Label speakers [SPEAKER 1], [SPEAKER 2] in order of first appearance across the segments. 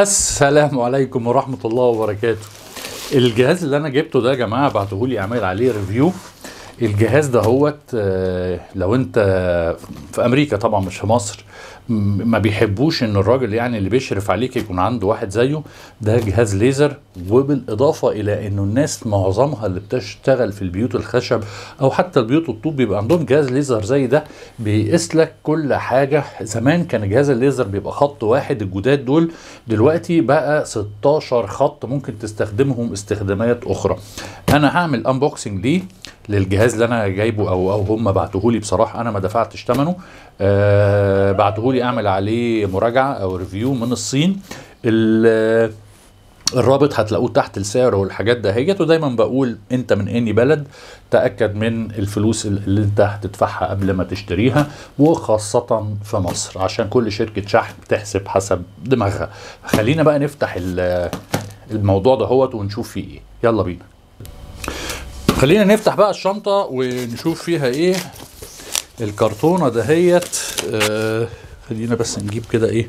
[SPEAKER 1] السلام عليكم ورحمة الله وبركاته. الجهاز اللي أنا جبته ده يا جماعة بعتهولي اعمل عليه review الجهاز ده هوت آه، لو انت في أمريكا طبعا مش في مصر ما بيحبوش إن الراجل يعني اللي بيشرف عليك يكون عنده واحد زيه ده جهاز ليزر وبالإضافة إلى إنه الناس معظمها اللي بتشتغل في البيوت الخشب أو حتى البيوت الطوب بيبقى عندهم جهاز ليزر زي ده بيقيس لك كل حاجة. زمان كان جهاز الليزر بيبقى خط واحد الجداد دول دلوقتي بقى 16 خط ممكن تستخدمهم استخدامات أخرى. أنا هعمل unboxing ليه؟ للجهاز اللي أنا جايبه أو أو هم بعتوهولي بصراحة أنا ما دفعتش ثمنه آه بعتوهولي أعمل عليه مراجعة أو review من الصين. ال- الرابط هتلاقوه تحت السعر والحاجات دهيت ودايما بقول أنت من اني بلد؟ تأكد من الفلوس اللي أنت هتدفعها قبل ما تشتريها وخاصة في مصر عشان كل شركة شحن بتحسب حسب دماغها. خلينا بقى نفتح ال- الموضوع دهوت ونشوف فيه إيه. يلا بينا. خلينا نفتح بقى الشنطة ونشوف فيها إيه. الكرتونة دهيت آه خلينا بس نجيب كده إيه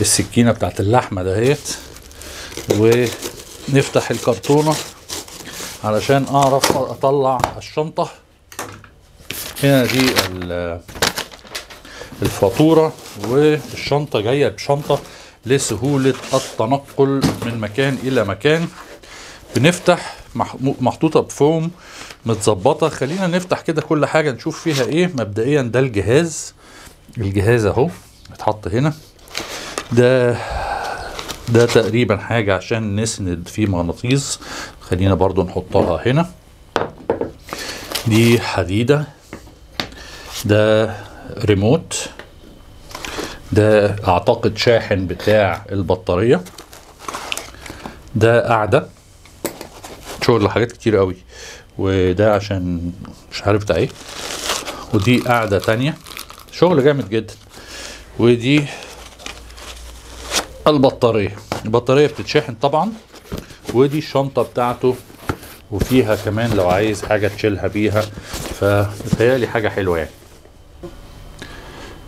[SPEAKER 1] السكينة بتاعت اللحمة دهيت ونفتح الكرتونة علشان أعرف أطلع الشنطة. هنا دي ال- الفاتورة والشنطة جاية بشنطة لسهولة التنقل من مكان إلى مكان. بنفتح مح- محطوطة بفوم متظبطة. خلينا نفتح كده كل حاجة نشوف فيها إيه. مبدئيا ده الجهاز. الجهاز أهو اتحط هنا. ده ده تقريبا حاجة عشان نسند فيه مغناطيس. خلينا برضو نحطها هنا. دي حديدة. ده ريموت. ده أعتقد شاحن بتاع البطارية. ده قاعدة. شغل حاجات كتير قوي. وده عشان مش عارف ده إيه. ودي قاعدة تانية. شغل جامد جدا. ودي البطارية. البطارية بتتشحن طبعا. ودي الشنطة بتاعته. وفيها كمان لو عايز حاجة تشيلها بيها. فمتهيألي حاجة حلوة يعني.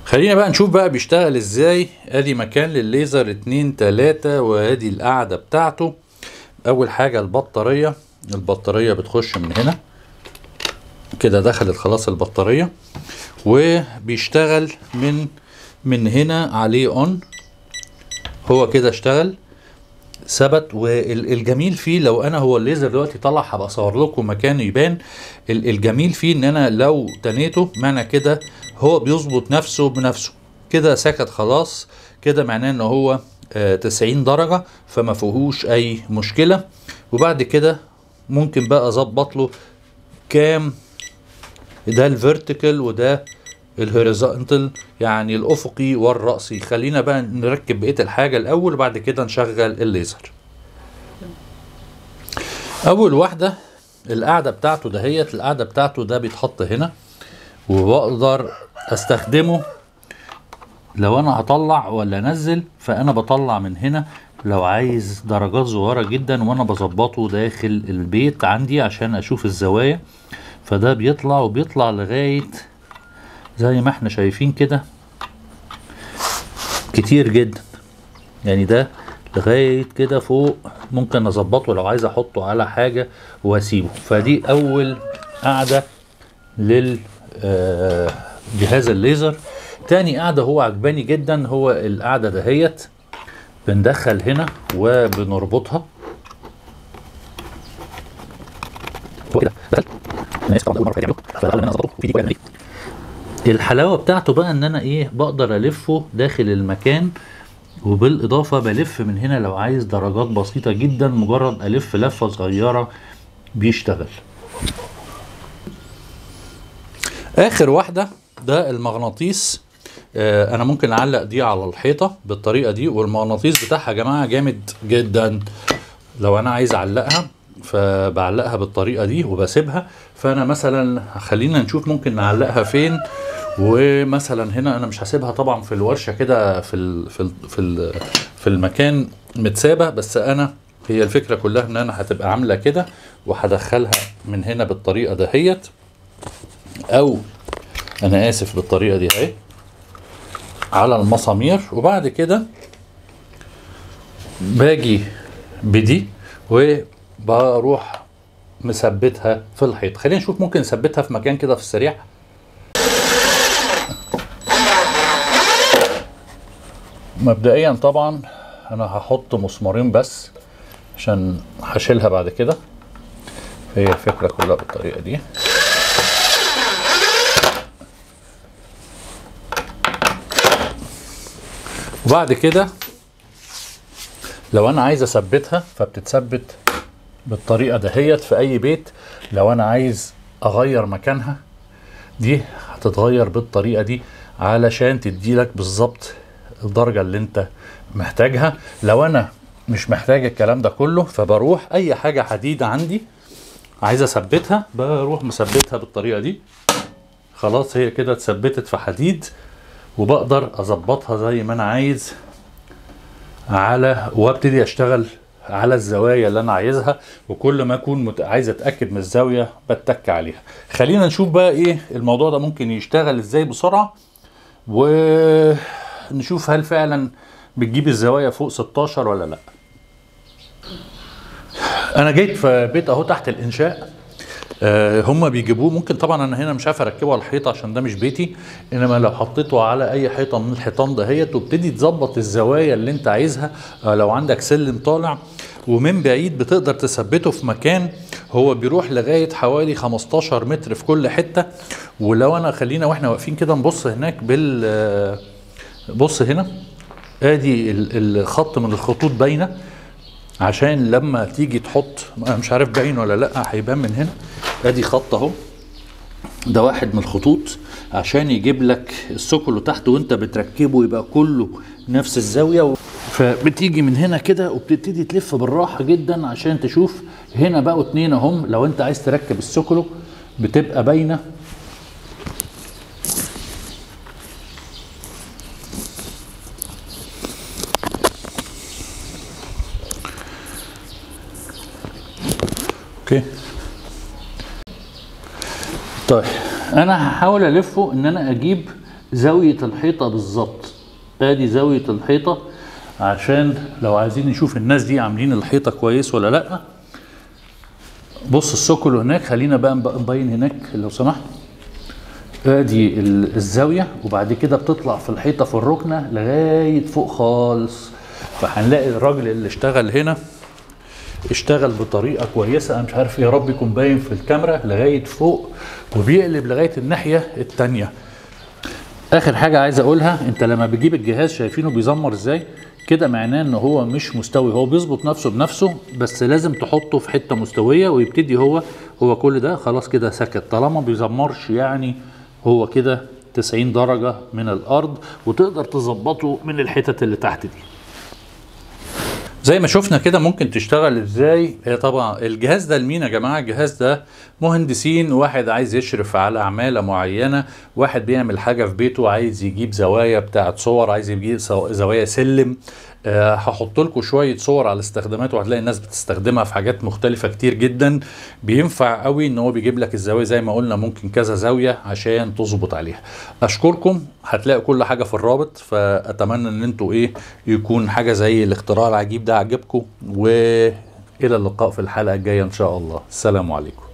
[SPEAKER 1] خلينا بقى نشوف بقى بيشتغل إزاي. ادي مكان للليزر اتنين تلاتة. وادي القاعدة بتاعته. أول حاجة البطارية. البطارية بتخش من هنا. كده دخلت خلاص البطارية. وبيشتغل من من هنا عليه اون هو كده اشتغل. ثبت. والجميل فيه لو أنا هو الليزر دلوقتي طلع هبقى أصور لكم مكانه يبان. ال- الجميل فيه إن أنا لو تنيته معنى كده هو بيظبط نفسه بنفسه. كده سكت خلاص. كده معناه إن هو آه، 90 درجة فما فيهوش أي مشكلة. وبعد كده ممكن بقى أظبط له كام؟ ده ال vertical وده ال horizontal يعني الأفقي والرأسي. خلينا بقى نركب بقية الحاجة الأول وبعد كده نشغل الليزر. أول واحدة القاعدة بتاعته دهيت القاعدة بتاعته ده بيتحط هنا وبقدر أستخدمه لو أنا هطلع ولا أنزل فأنا بطلع من هنا لو عايز درجات صغيرة جدا وأنا بظبطه داخل البيت عندي عشان أشوف الزوايا فده بيطلع وبيطلع لغاية زي ما إحنا شايفين كده كتير جدا. يعني ده لغاية كده فوق ممكن أظبطه لو عايز أحطه على حاجة وأسيبه. فدي أول قاعدة لل آه، جهاز الليزر. تاني قاعدة هو عجباني جدا هو القاعدة دهيت. بندخل هنا وبنربطها. الحلاوة بتاعته بقى إن أنا إيه بقدر ألفه داخل المكان وبالإضافة بلف من هنا لو عايز درجات بسيطة جدا مجرد ألف لفة صغيرة بيشتغل. آخر واحدة ده المغناطيس. أنا ممكن أعلق دي على الحيطة بالطريقة دي والمغناطيس بتاعها يا جماعة جامد جدا. لو أنا عايز أعلقها فبعلقها بالطريقة دي وبسيبها. فأنا مثلا خلينا نشوف ممكن نعلقها فين. ومثلا هنا أنا مش هسيبها طبعا في الورشة كده في ال في ال في ال في المكان متسابة بس أنا هي الفكرة كلها إن أنا هتبقى عاملة كده وهدخلها من هنا بالطريقة دهيت. أو أنا آسف بالطريقة دي أهي. على المسامير وبعد كده باجي بدي وبروح مثبتها في الحيط. خلينا نشوف ممكن نثبتها في مكان كده في السريع. مبدئيا طبعا أنا هحط مسمارين بس عشان هشيلها بعد كده. هي الفكرة كلها بالطريقة دي. وبعد كده لو أنا عايز أثبتها فبتتثبت بالطريقة دهيت في أي بيت لو أنا عايز أغير مكانها دي هتتغير بالطريقة دي علشان تديلك بالظبط الدرجة اللي أنت محتاجها. لو أنا مش محتاج الكلام ده كله فبروح أي حاجة حديد عندي عايز أثبتها بروح مثبتها بالطريقة دي. خلاص هي كده اتثبتت في حديد. وبقدر أظبطها زي ما أنا عايز على وأبتدي أشتغل على الزوايا اللي أنا عايزها وكل ما أكون مت... عايز أتأكد من الزاوية بتك عليها. خلينا نشوف بقى إيه الموضوع ده ممكن يشتغل إزاي بسرعة ونشوف هل فعلا بتجيب الزوايا فوق 16 ولا لأ. أنا جيت في بيت أهو تحت الإنشاء. هم بيجيبوه. ممكن طبعا أنا هنا مش عارف أركبه على الحيطة عشان ده مش بيتي إنما لو حطيته على أي حيطة من الحيطان دهيت وابتدي تظبط الزوايا اللي أنت عايزها. آه لو عندك سلم طالع ومن بعيد بتقدر تثبته في مكان هو بيروح لغاية حوالي 15 متر في كل حتة. ولو أنا خلينا وإحنا واقفين كده نبص هناك بال آه، بص هنا. ادي ال- الخط من الخطوط باينة. عشان لما تيجي تحط أنا مش عارف باين ولا لأ هيبان من هنا. أدي خط أهو. ده واحد من الخطوط عشان يجيب لك السكل تحت وأنت بتركبه يبقى كله نفس الزاوية. فبتيجي من هنا كده وبتبتدي تلف بالراحة جدا عشان تشوف هنا بقوا اتنين أهم. لو أنت عايز تركب السكلو بتبقى باينة. طيب أنا هحاول ألفه إن أنا أجيب زاوية الحيطة بالظبط. أدي زاوية الحيطة عشان لو عايزين نشوف الناس دي عاملين الحيطة كويس ولا لأ. بص السكل هناك خلينا بقى نبين هناك لو سمحت. أدي ال- الزاوية وبعد كده بتطلع في الحيطة في الركنة لغاية فوق خالص. فهنلاقي الراجل اللي اشتغل هنا. اشتغل بطريقة كويسة. أنا مش عارف يا رب يكون باين في الكاميرا لغاية فوق وبيقلب لغاية الناحية التانية. آخر حاجة عايز أقولها أنت لما بتجيب الجهاز شايفينه بيزمر إزاي؟ كده معناه إن هو مش مستوي. هو بيظبط نفسه بنفسه بس لازم تحطه في حتة مستوية ويبتدي هو هو كل ده خلاص كده سكت طالما بيزمرش يعني هو كده 90 درجة من الأرض وتقدر تظبطه من الحتت اللي تحت دي. زي ما شفنا كده ممكن تشتغل إزاي؟ طبعا الجهاز ده لمين يا جماعة؟ الجهاز ده مهندسين واحد عايز يشرف على عماله معينة واحد بيعمل حاجة في بيته عايز يجيب زوايا بتاعت صور عايز يجيب زوايا سلم. أه هحط لكم شوية صور على استخدامات وهتلاقي الناس بتستخدمها في حاجات مختلفة كتير جدا. بينفع قوي إن هو بيجيب لك الزوايا زي ما قلنا ممكن كذا زاوية عشان تظبط عليها. أشكركم هتلاقوا كل حاجة في الرابط فأتمنى إن أنتوا إيه يكون حاجة زي الاختراع العجيب ده عجبكم وإلى اللقاء في الحلقة الجاية إن شاء الله. السلام عليكم.